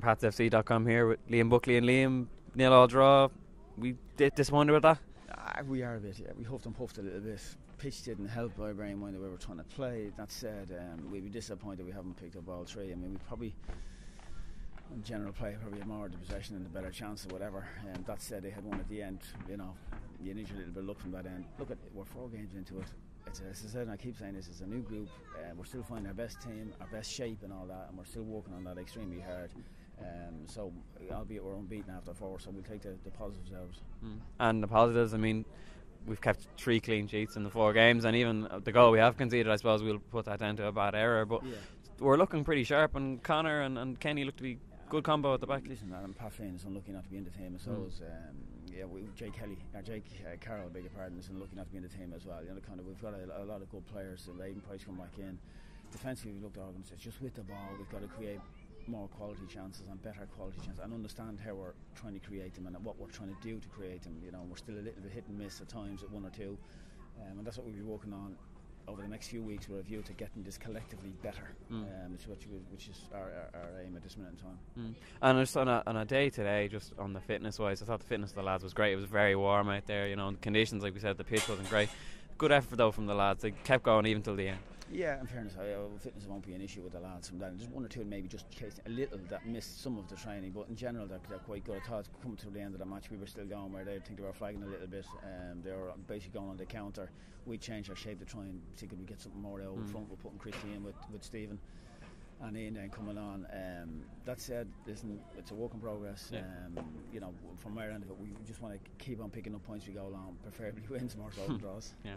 StPatsFC.com here with Liam Buckley and Liam. Nil all draw. We did disappointed with that. Ah, we are a bit, yeah. We huffed and puffed a little bit. Pitch didn't help by bearing in we were trying to play. That said, um, we'd be disappointed we haven't picked up all three. I mean, we probably, in general play, probably had more of the possession and the better chance or whatever. Um, that said, they had one at the end. You know, you need a little bit of luck from that end. Look at, we're four games into it. It's a, as I said, and I keep saying this, it's a new group. Uh, we're still finding our best team, our best shape, and all that, and we're still working on that extremely hard. Um, so, albeit we're unbeaten after four, so we'll take the, the positives out. Mm. And the positives, I mean, we've kept three clean sheets in the four games, and even the goal we have conceded, I suppose we'll put that down to a bad error. But Yeah. we're looking pretty sharp, and Connor and, and Kenny look to be good combo at the back. Listen, Adam Pat Flynn is unlucky not to be in the team, and so Mm. is um, yeah, we, Jake Kelly, uh, Jake uh, Carroll, beg your pardon, is unlucky not to be in the team as well. You know, kind of we've got a, a lot of good players. So Aidan Price come back in. Defensively, we looked organised. Just with the ball, we've got to create more quality chances and better quality chances, and understand how we're trying to create them and what we're trying to do to create them. You know, we're still a little bit hit and miss at times at one or two, um, and that's what we'll be working on over the next few weeks with a view to getting this collectively better, Mm. um, which, which, is our, our, our aim at this minute in time. Mm. And just on a, on a day today, just on the fitness wise, I thought the fitness of the lads was great. It was very warm out there, you know, and conditions, like we said, the pitch wasn't great. Good effort though from the lads. They kept going even till the end. Yeah, in fairness, I, uh, fitness won't be an issue with the lads from that. Just one or two, maybe just case a little that missed some of the training, but in general, they're, they're quite good. I thought coming to the end of the match, we were still going where they think they were flagging a little bit. Um, they were basically going on the counter. We changed our shape to try and see could we get something more out Mm. front. We're putting Christy in with, with Stephen and Ian then coming on. Um, that said, listen, it's a work in progress. Yeah. Um, you know, from our end of it, we just want to keep on picking up points we go along, preferably wins more so than draws. Yeah.